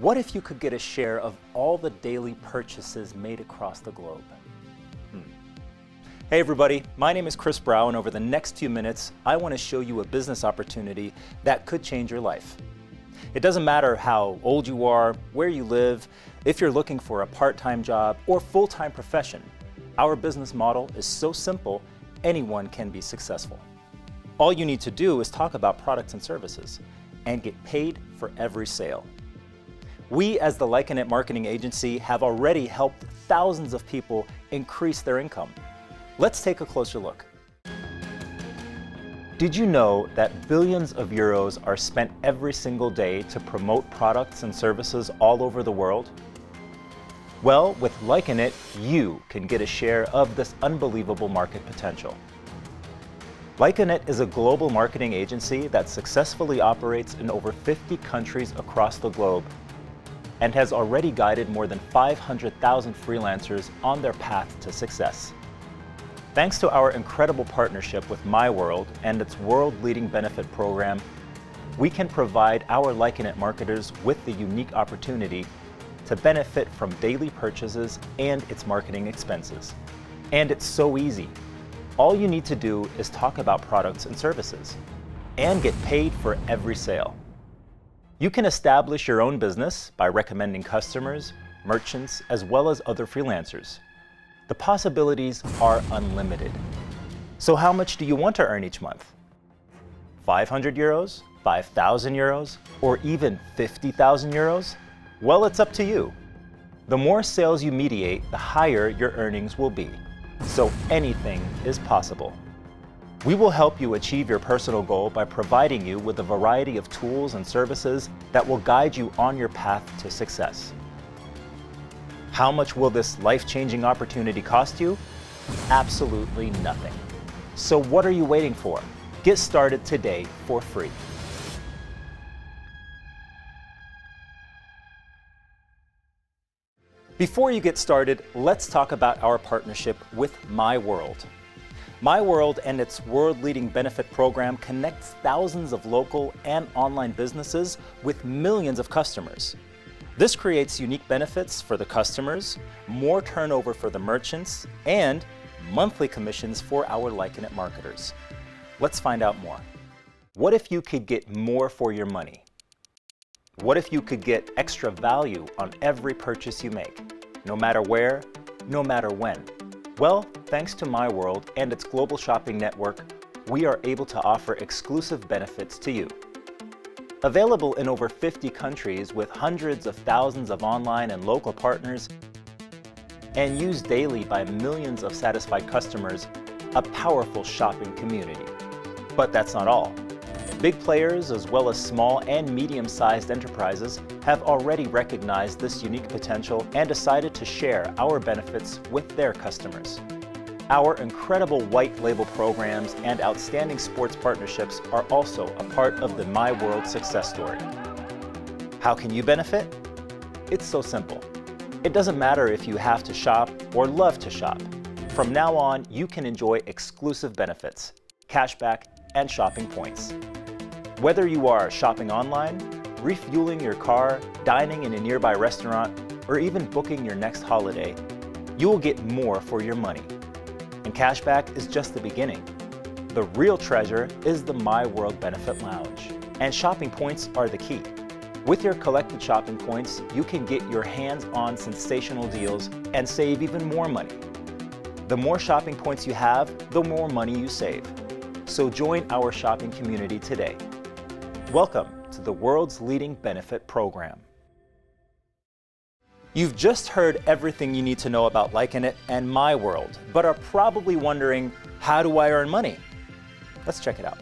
What if you could get a share of all the daily purchases made across the globe? Hmm. Hey everybody, my name is Chris Brow and over the next few minutes, I want to show you a business opportunity that could change your life. It doesn't matter how old you are, where you live, if you're looking for a part-time job or full-time profession, our business model is so simple, anyone can be successful. All you need to do is talk about products and services and get paid for every sale. We, as the It Marketing Agency, have already helped thousands of people increase their income. Let's take a closer look. Did you know that billions of euros are spent every single day to promote products and services all over the world? Well, with It, you can get a share of this unbelievable market potential. Lyconet is a global marketing agency that successfully operates in over 50 countries across the globe and has already guided more than 500,000 freelancers on their path to success. Thanks to our incredible partnership with MyWorld and its world-leading benefit program, we can provide our Lyconet marketers with the unique opportunity to benefit from daily purchases and its marketing expenses. And it's so easy. All you need to do is talk about products and services and get paid for every sale. You can establish your own business by recommending customers, merchants, as well as other freelancers. The possibilities are unlimited. So how much do you want to earn each month? 500 euros, 5,000 euros, or even 50,000 euros? Well, it's up to you. The more sales you mediate, the higher your earnings will be so anything is possible. We will help you achieve your personal goal by providing you with a variety of tools and services that will guide you on your path to success. How much will this life-changing opportunity cost you? Absolutely nothing. So what are you waiting for? Get started today for free. Before you get started, let's talk about our partnership with MyWorld. MyWorld and its world-leading benefit program connects thousands of local and online businesses with millions of customers. This creates unique benefits for the customers, more turnover for the merchants, and monthly commissions for our It marketers. Let's find out more. What if you could get more for your money? What if you could get extra value on every purchase you make, no matter where, no matter when? Well, thanks to MyWorld and its global shopping network, we are able to offer exclusive benefits to you. Available in over 50 countries with hundreds of thousands of online and local partners, and used daily by millions of satisfied customers, a powerful shopping community. But that's not all. Big players, as well as small and medium-sized enterprises, have already recognized this unique potential and decided to share our benefits with their customers. Our incredible white label programs and outstanding sports partnerships are also a part of the My World success story. How can you benefit? It's so simple. It doesn't matter if you have to shop or love to shop. From now on, you can enjoy exclusive benefits, cashback, and shopping points. Whether you are shopping online, refueling your car, dining in a nearby restaurant, or even booking your next holiday, you will get more for your money. And cashback is just the beginning. The real treasure is the My World Benefit Lounge, and shopping points are the key. With your collected shopping points, you can get your hands on sensational deals and save even more money. The more shopping points you have, the more money you save. So join our shopping community today. Welcome to the world's leading benefit program. You've just heard everything you need to know about Lyconet and My World, but are probably wondering, how do I earn money? Let's check it out.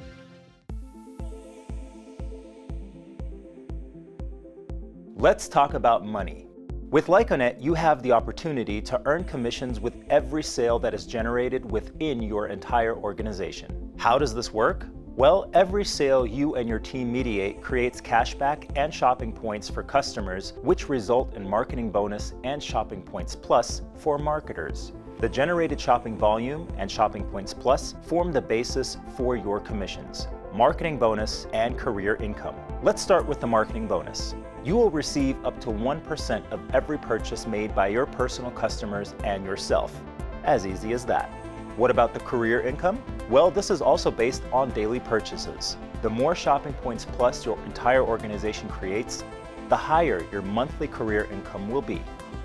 Let's talk about money. With Lyconet, you have the opportunity to earn commissions with every sale that is generated within your entire organization. How does this work? Well, every sale you and your team mediate creates cashback and shopping points for customers, which result in marketing bonus and shopping points plus for marketers. The generated shopping volume and Shopping Points Plus form the basis for your commissions, marketing bonus, and career income. Let's start with the marketing bonus. You will receive up to 1% of every purchase made by your personal customers and yourself. As easy as that. What about the career income? Well, this is also based on daily purchases. The more Shopping Points Plus your entire organization creates, the higher your monthly career income will be.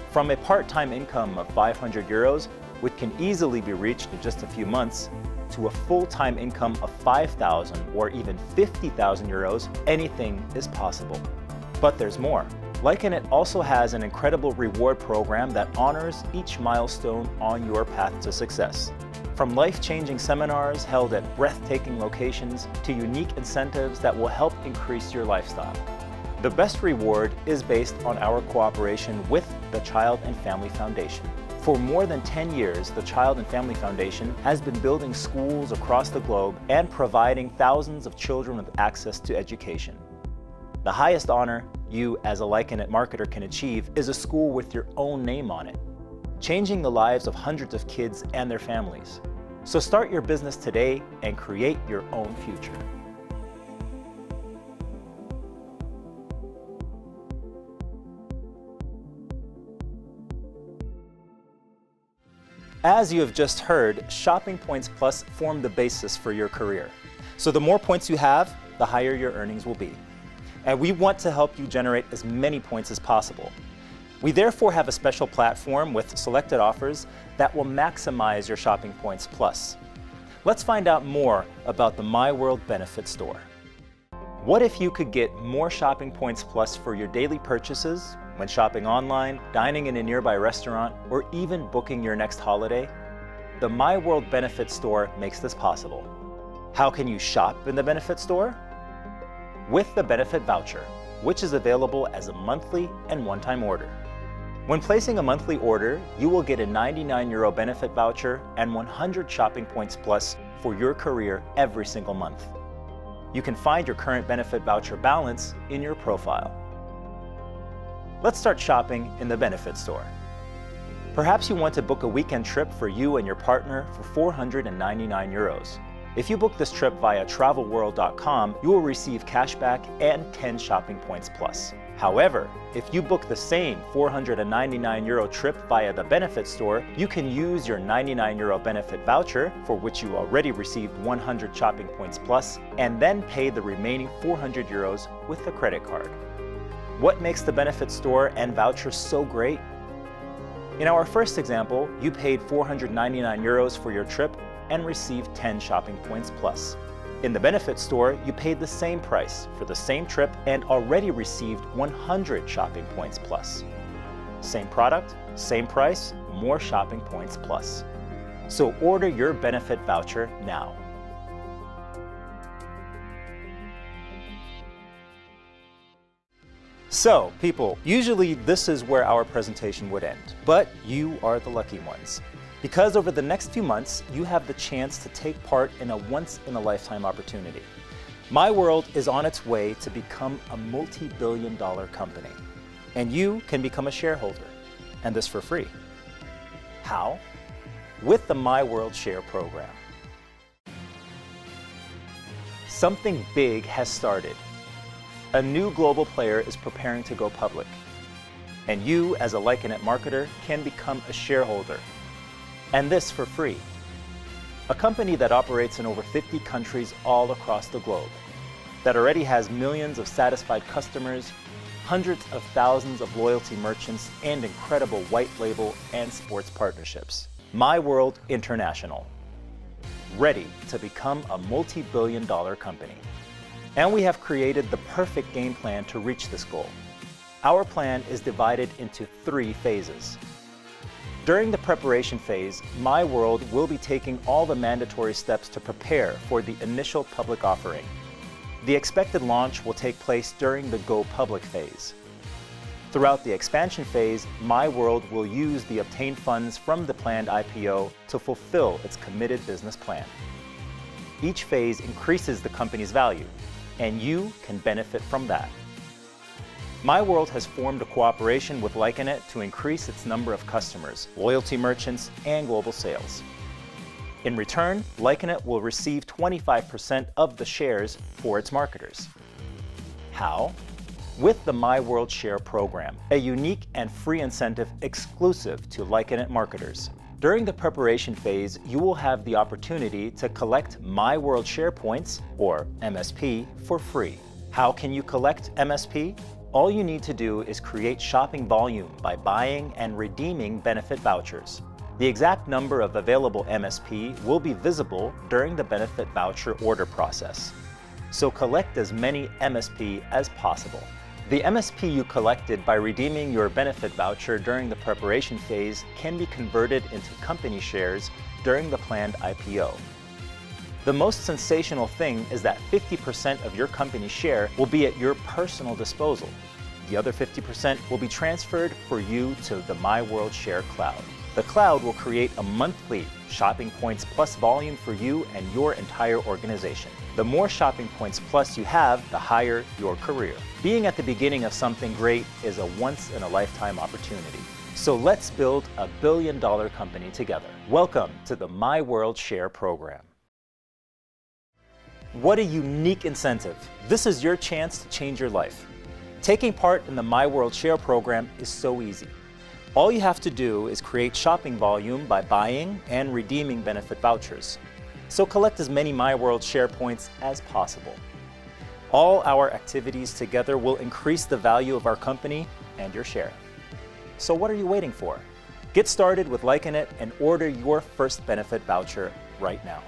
From a part-time income of 500 euros, which can easily be reached in just a few months, to a full-time income of 5,000 or even 50,000 euros, anything is possible. But there's more. It also has an incredible reward program that honors each milestone on your path to success. From life-changing seminars held at breathtaking locations to unique incentives that will help increase your lifestyle. The best reward is based on our cooperation with the Child and Family Foundation. For more than 10 years, the Child and Family Foundation has been building schools across the globe and providing thousands of children with access to education. The highest honor you as a It marketer can achieve is a school with your own name on it, changing the lives of hundreds of kids and their families. So start your business today and create your own future. As you have just heard, Shopping Points Plus form the basis for your career. So the more points you have, the higher your earnings will be. And we want to help you generate as many points as possible. We therefore have a special platform with selected offers that will maximize your Shopping Points Plus. Let's find out more about the My World Benefit Store. What if you could get more Shopping Points Plus for your daily purchases when shopping online, dining in a nearby restaurant, or even booking your next holiday? The My World Benefit Store makes this possible. How can you shop in the Benefit Store? With the Benefit Voucher, which is available as a monthly and one-time order. When placing a monthly order, you will get a 99 euro benefit voucher and 100 shopping points plus for your career every single month. You can find your current benefit voucher balance in your profile. Let's start shopping in the benefit store. Perhaps you want to book a weekend trip for you and your partner for 499 euros. If you book this trip via travelworld.com, you will receive cashback and 10 shopping points plus. However, if you book the same 499 euro trip via the benefit store, you can use your 99 euro benefit voucher, for which you already received 100 shopping points plus, and then pay the remaining 400 euros with a credit card. What makes the benefit store and voucher so great? In our first example, you paid 499 euros for your trip and received 10 shopping points plus. In the benefit store, you paid the same price for the same trip and already received 100 shopping points plus. Same product, same price, more shopping points plus. So order your benefit voucher now. So, people, usually this is where our presentation would end, but you are the lucky ones. Because over the next few months, you have the chance to take part in a once-in-a-lifetime opportunity. My World is on its way to become a multi-billion dollar company, and you can become a shareholder, and this for free. How? With the My World Share program. Something big has started a new global player is preparing to go public. And you, as a It marketer, can become a shareholder. And this for free. A company that operates in over 50 countries all across the globe, that already has millions of satisfied customers, hundreds of thousands of loyalty merchants, and incredible white label and sports partnerships. My World International. Ready to become a multi-billion dollar company. And we have created the perfect game plan to reach this goal. Our plan is divided into three phases. During the preparation phase, My World will be taking all the mandatory steps to prepare for the initial public offering. The expected launch will take place during the Go Public phase. Throughout the expansion phase, My World will use the obtained funds from the planned IPO to fulfill its committed business plan. Each phase increases the company's value, and you can benefit from that. MyWorld has formed a cooperation with Lyconet to increase its number of customers, loyalty merchants, and global sales. In return, Lyconet will receive 25% of the shares for its marketers. How? With the MyWorld Share program, a unique and free incentive exclusive to Lyconet marketers. During the preparation phase, you will have the opportunity to collect MyWorld Share Points, or MSP, for free. How can you collect MSP? All you need to do is create shopping volume by buying and redeeming benefit vouchers. The exact number of available MSP will be visible during the benefit voucher order process. So collect as many MSP as possible. The MSP you collected by redeeming your benefit voucher during the preparation phase can be converted into company shares during the planned IPO. The most sensational thing is that 50% of your company share will be at your personal disposal. The other 50% will be transferred for you to the MyWorld Share Cloud. The cloud will create a monthly Shopping Points Plus volume for you and your entire organization. The more Shopping Points Plus you have, the higher your career. Being at the beginning of something great is a once in a lifetime opportunity. So let's build a billion dollar company together. Welcome to the MyWorld Share program. What a unique incentive. This is your chance to change your life. Taking part in the My World Share program is so easy. All you have to do is create shopping volume by buying and redeeming benefit vouchers. So collect as many My World Share points as possible. All our activities together will increase the value of our company and your share. So what are you waiting for? Get started with Lyconet and order your first benefit voucher right now.